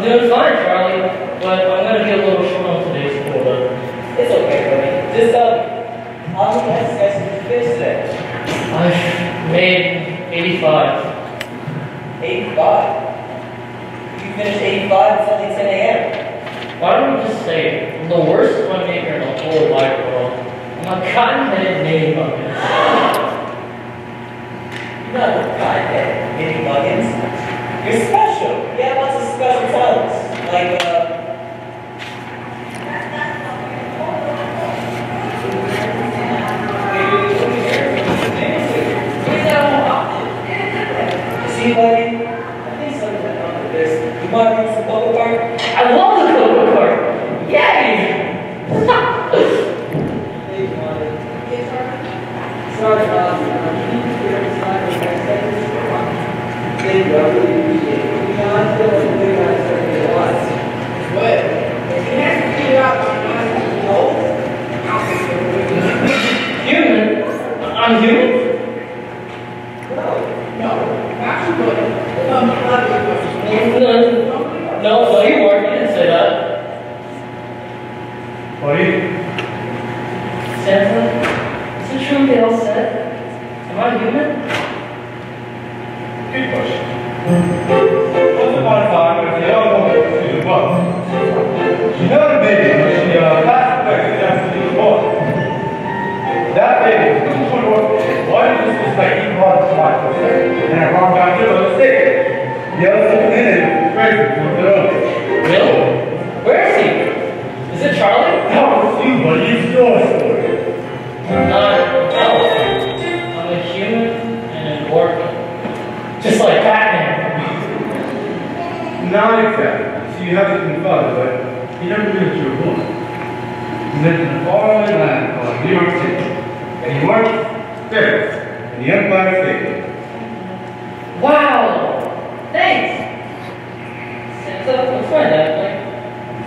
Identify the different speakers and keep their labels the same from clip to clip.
Speaker 1: I'm doing fine, Charlie, but I'm gonna be a little short on today's folder.
Speaker 2: It's okay, buddy. Just uh, me, how many exercises did you finish today?
Speaker 1: I made 85.
Speaker 2: 85? You finished 85 until 10 a.m.
Speaker 1: Why don't we just say, I'm the worst one maker in the whole wide world, I'm a cotton-headed name
Speaker 2: Thank you,
Speaker 3: Not exactly. So you haven't been father, but you never knew that you were born. You lived in a faraway land called New York City. And you worked spirits in the Empire State.
Speaker 1: Wow! Thanks! Santa, what's my dad like?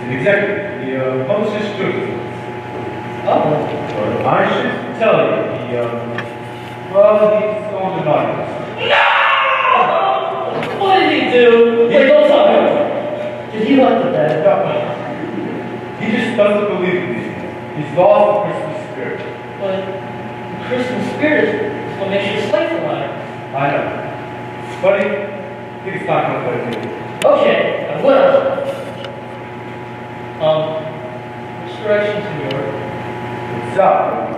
Speaker 3: He's an executive. He uh, publishes truth.
Speaker 1: Oh.
Speaker 3: But I should tell you, he, um, well, he's on the
Speaker 1: No! What did he do? Wait, don't me. Did he let the
Speaker 3: bed? He just doesn't believe in me. He's lost the Christmas spirit.
Speaker 1: But the Christmas spirit is what makes you a slave for life.
Speaker 3: I know. I think it's not going to play me.
Speaker 1: Okay, I will. Um, which direction's New York?
Speaker 3: It's south.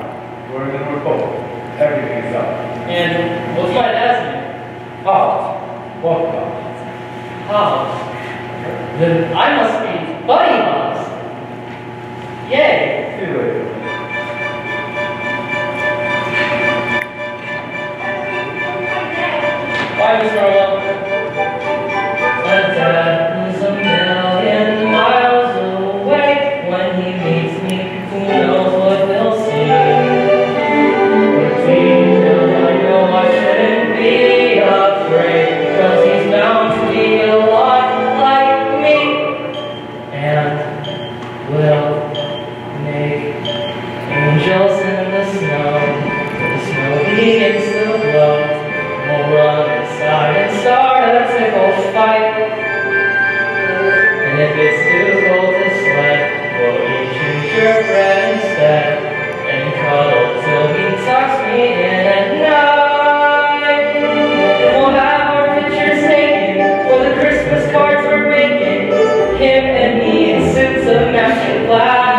Speaker 3: We're in the North Pole. Everything is south.
Speaker 1: And what's my dad's name?
Speaker 3: Hobbs. What Hobbs?
Speaker 1: Hobbs. Then I must be Hobbs.
Speaker 3: Yay!
Speaker 1: him and me a sense of magic class.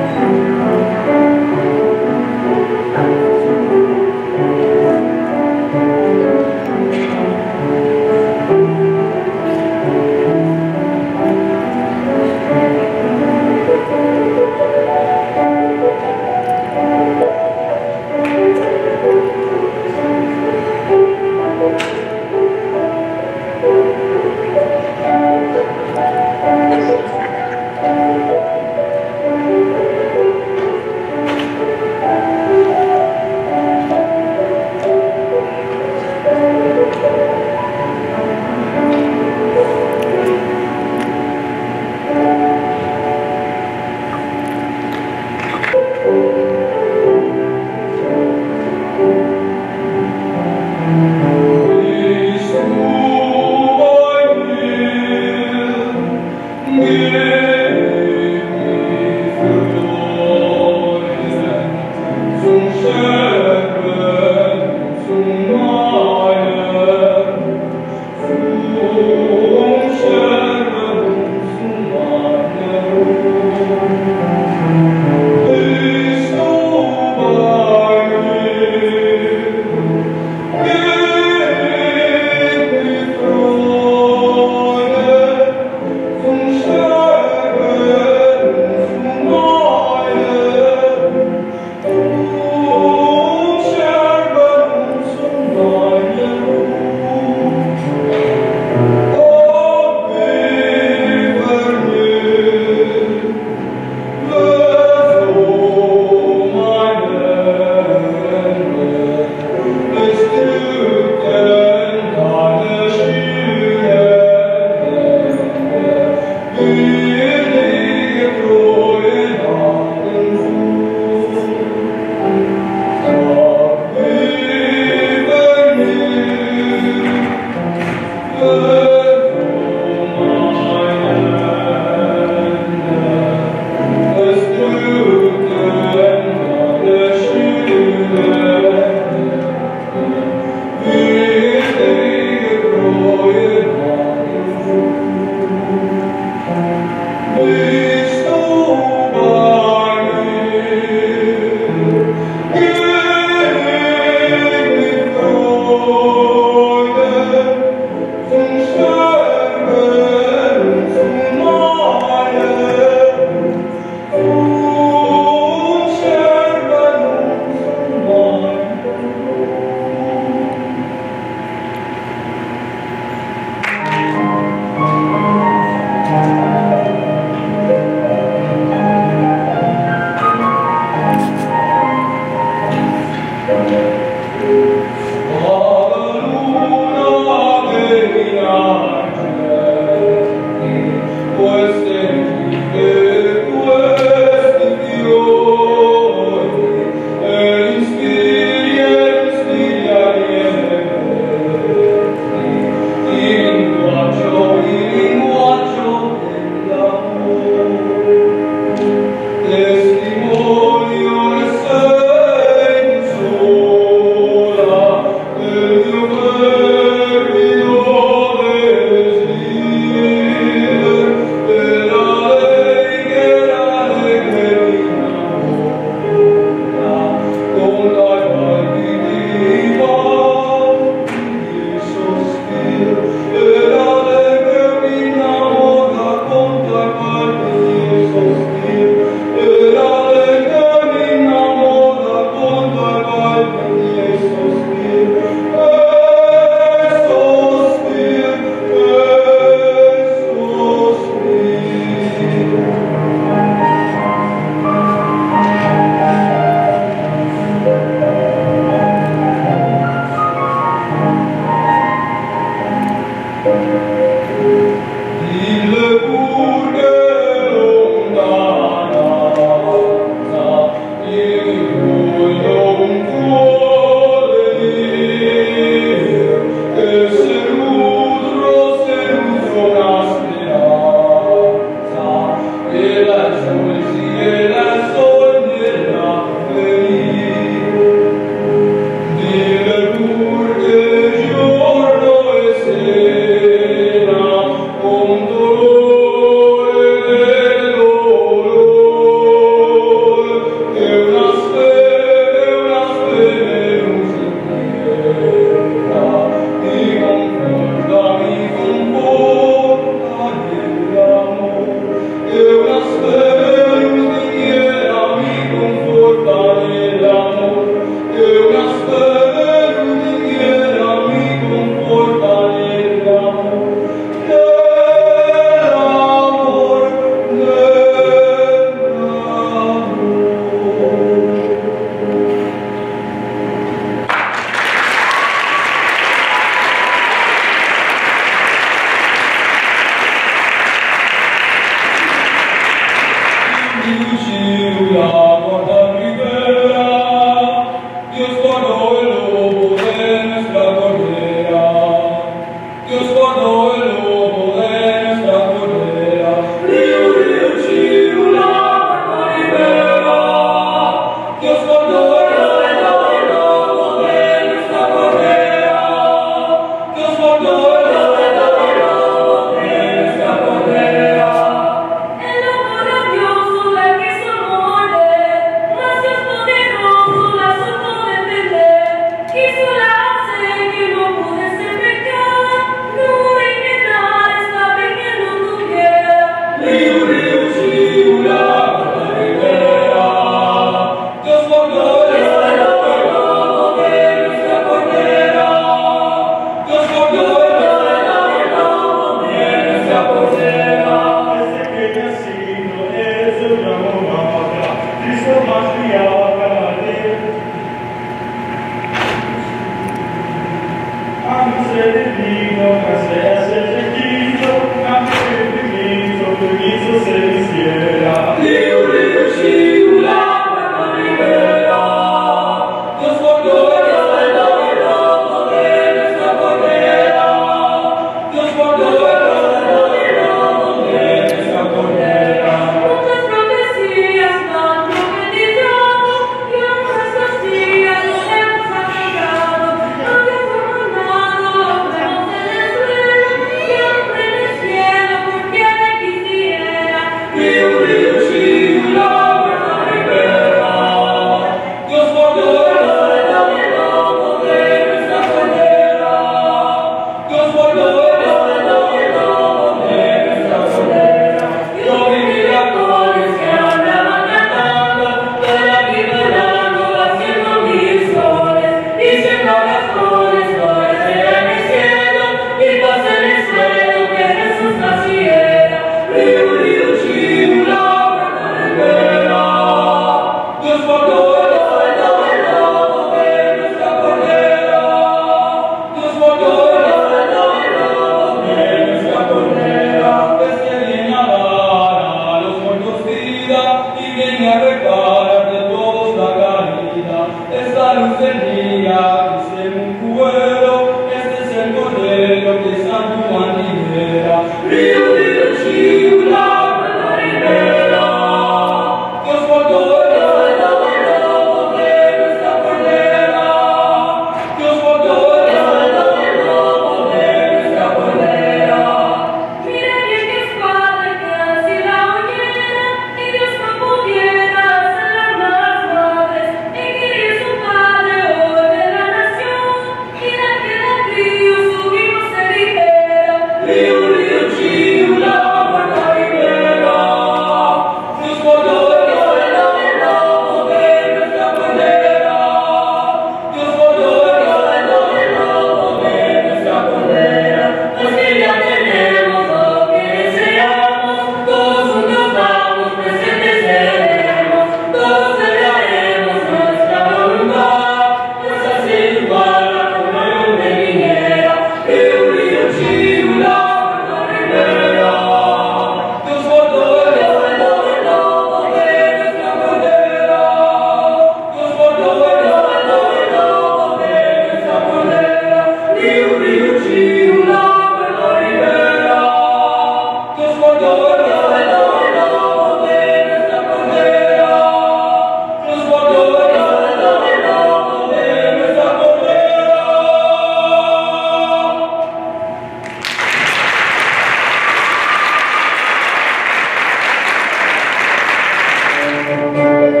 Speaker 4: Música